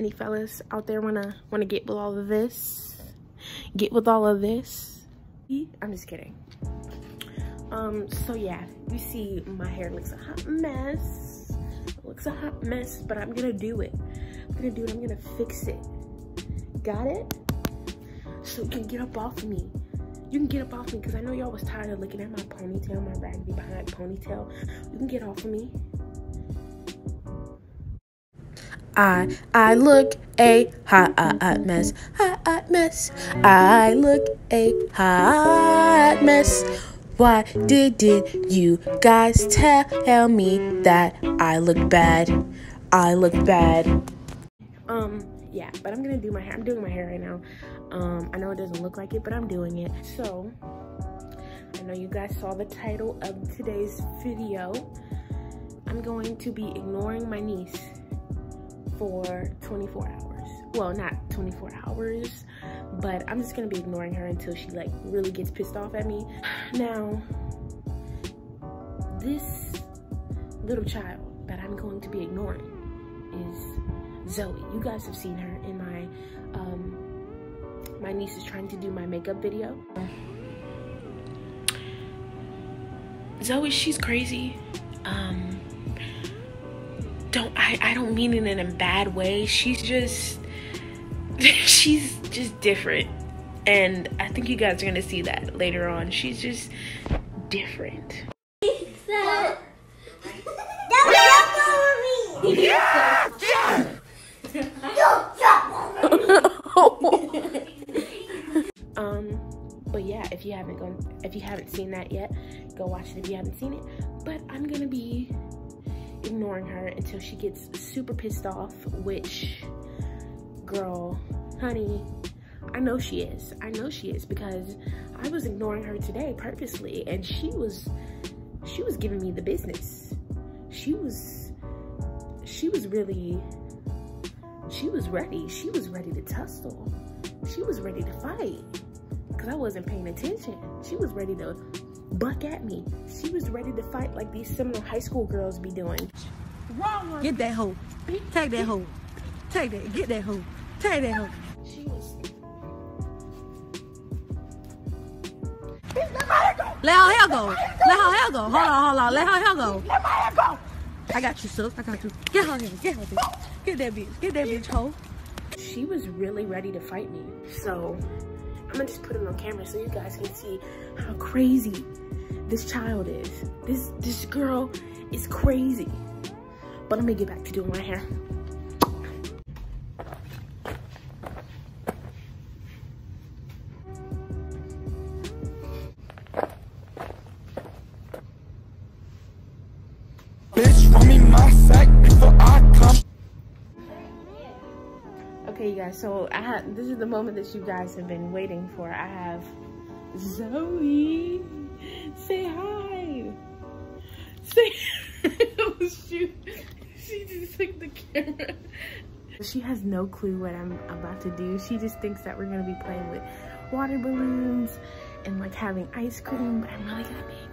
hairstylists out there wanna wanna get with all of this, get with all of this. I'm just kidding. Um, so yeah, you see my hair looks a hot mess. It looks a hot mess, but I'm gonna do it. I'm gonna do it, I'm gonna fix it. Got it? So you can get up off me. You can get up off me because I know y'all was tired of looking at my ponytail, my raggedy behind ponytail. You can get off of me. I I look a hot, hot, mess, hot, hot mess. I look a hot mess. Why didn't you guys tell me that I look bad? I look bad. Um, yeah, but I'm gonna do my hair. I'm doing my hair right now. Um, I know it doesn't look like it, but I'm doing it. So, I know you guys saw the title of today's video. I'm going to be ignoring my niece for 24 hours. Well, not 24 hours, but I'm just gonna be ignoring her until she like really gets pissed off at me. Now, this little child that I'm going to be ignoring is Zoe. You guys have seen her in my, um, my niece is trying to do my makeup video. Zoe, she's crazy. Um, don't I, I don't mean it in a bad way. She's just she's just different. And I think you guys are gonna see that later on. She's just different. um but yeah if you haven't gone if you haven't seen that yet go watch it if you haven't seen it but i'm gonna be ignoring her until she gets super pissed off, which, girl, honey, I know she is. I know she is because I was ignoring her today purposely and she was, she was giving me the business. She was, she was really, she was ready. She was ready to tussle. She was ready to fight because I wasn't paying attention. She was ready to buck at me. She was ready to fight like these similar high school girls be doing. Get that hoe. Take that hoe. Take that. Get that hoe. Take that hoe. She was. Let her hair go. Let her hair go. Hold on, hold on. Let her hair go. Let my hair go. I got you, sis. I got you. Get her here. Get her bitch. Get that bitch. Get that bitch hoe. She was really ready to fight me. So I'm gonna just put it on camera so you guys can see how crazy this child is. This this girl is crazy. But let me get back to doing my hair. Guys, so I have, this is the moment that you guys have been waiting for. I have Zoe. Say hi. Say, oh shoot. She just took the camera. She has no clue what I'm about to do. She just thinks that we're gonna be playing with water balloons and like having ice cream, but I'm really gonna be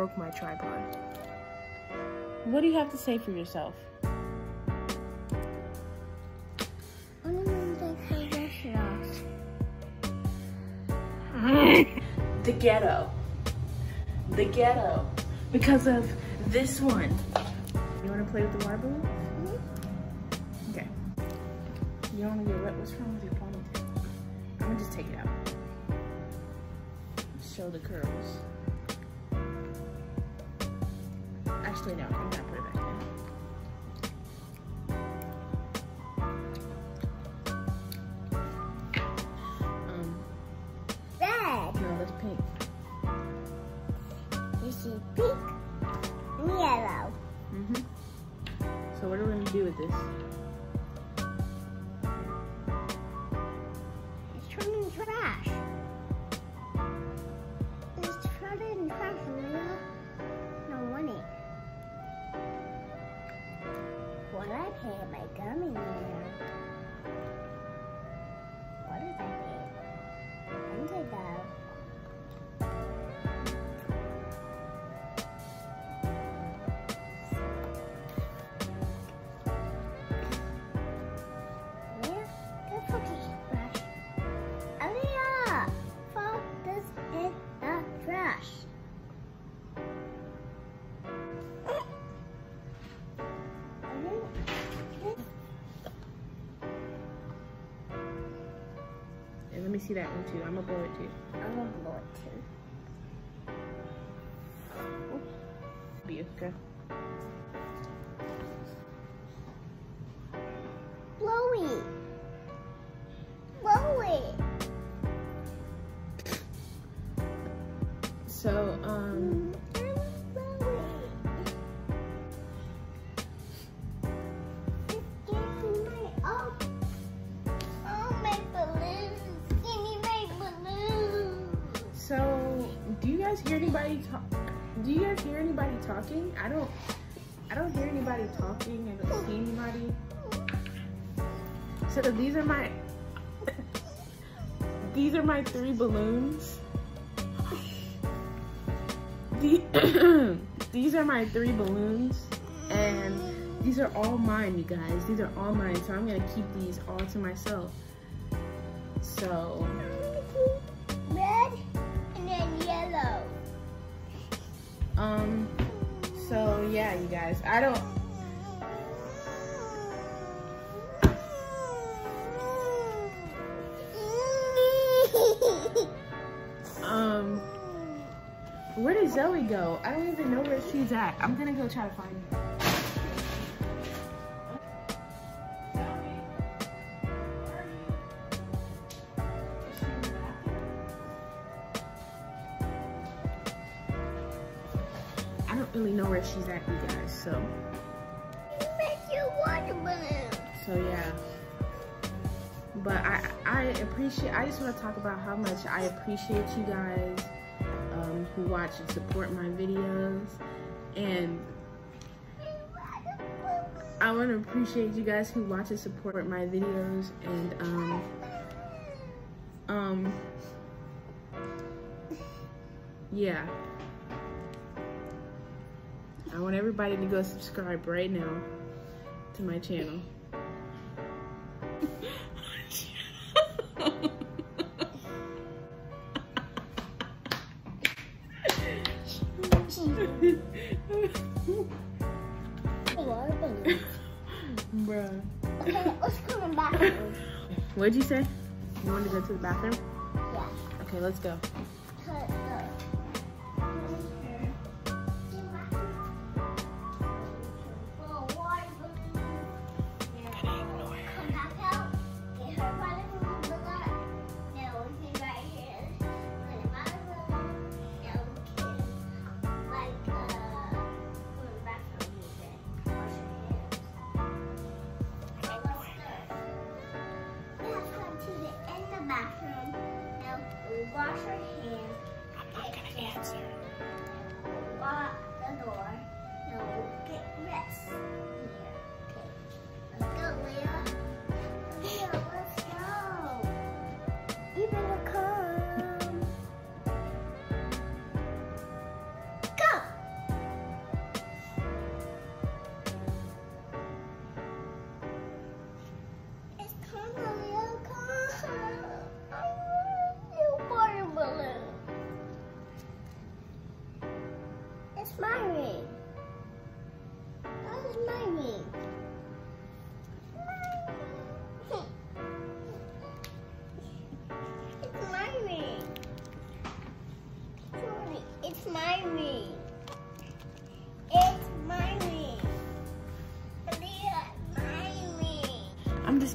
broke my tripod. What do you have to say for yourself? the ghetto. The ghetto. Because of this one. You want to play with the water balloons? Okay. You don't want to get wet. What's wrong with your ponytail? I'm going to just take it out. Show the curls. Actually, no. I'm to put it back in. Um, Red. no, that's pink. You see pink and yellow. Mm-hmm. So what are we gonna do with this? It's turning trash. It's turning trash glad I had my gummy in there. What is that, babe? Under though. See that one too. I'm gonna blow it too. I'm gonna blow it too. Be okay. Hear anybody talk? Do you guys hear anybody talking? I don't. I don't hear anybody talking. I don't see anybody. So these are my. these are my three balloons. The- these are my three balloons, and these are all mine, you guys. These are all mine, so I'm gonna keep these all to myself. So. Um, so yeah, you guys, I don't, um, where did Zoe go? I don't even know where she's at. I'm gonna go try to find her. So yeah. But I I appreciate I just want to talk about how much I appreciate you guys um, who watch and support my videos and I want to appreciate you guys who watch and support my videos and um um yeah I want everybody to go subscribe right now to my channel. Okay, let's go in the bathroom. What'd you say? You want to go to the bathroom? Yeah. Okay, let's go.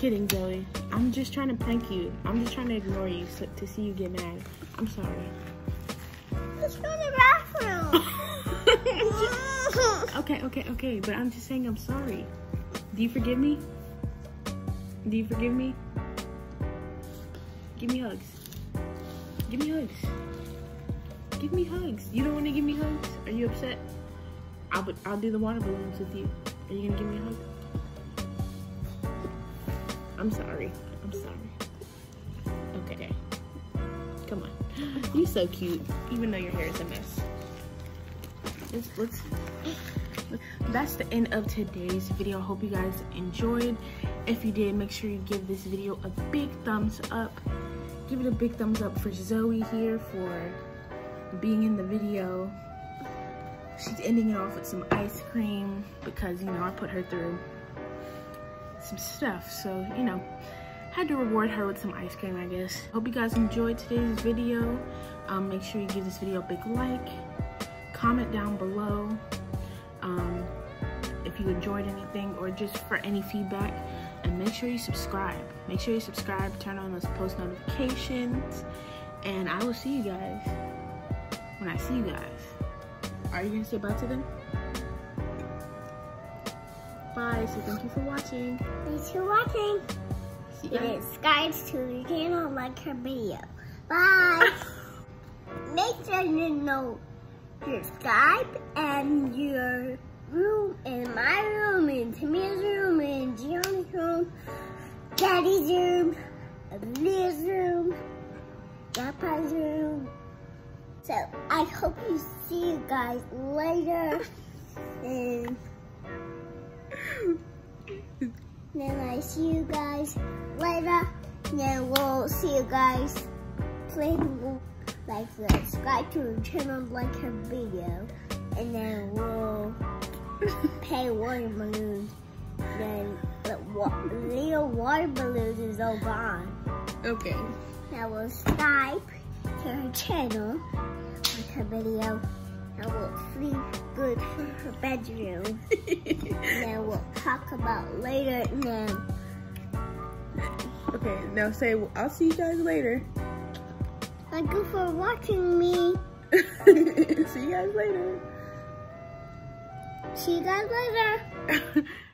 Kidding, Zoe. I'm just trying to prank you. I'm just trying to ignore you so, to see you get mad. I'm sorry. Let's go to the bathroom. okay, okay, okay. But I'm just saying I'm sorry. Do you forgive me? Do you forgive me? Give me hugs. Give me hugs. Give me hugs. You don't want to give me hugs? Are you upset? I'll I'll do the water balloons with you. Are you gonna give me a hug? I'm sorry. I'm sorry. Okay. Come on. You're so cute, even though your hair is a mess. Let's, let's, that's the end of today's video. I hope you guys enjoyed. If you did, make sure you give this video a big thumbs up. Give it a big thumbs up for Zoe here for being in the video. She's ending it off with some ice cream because, you know, I put her through some stuff. So, you know, had to reward her with some ice cream, I guess. Hope you guys enjoyed today's video. Um, make sure you give this video a big like. Comment down below um, if you enjoyed anything or just for any feedback. And make sure you subscribe. Make sure you subscribe, turn on those post notifications. And I will see you guys when I see you guys. Are you gonna say bye to them? Bye, so thank you for watching. Thanks for watching. See you guys. Subscribe to the channel, like her video. Bye. Make sure you know your Skype and your room and my room and Tamia's room and Gianna's room, Daddy's room, Liyah's room, Grandpa's room. So I hope you see you guys later. And then I see you guys later. Then we'll see you guys playing like subscribe to the channel, like her video, and then we'll pay water balloons. Then the wa little water balloons is all gone. Okay. Now we'll Skype to her channel, like her video, and we'll sleep good for her bedroom. and then we'll talk about later and then Okay, now say, I'll see you guys later. thank you for watching me. see you guys later. See you guys later.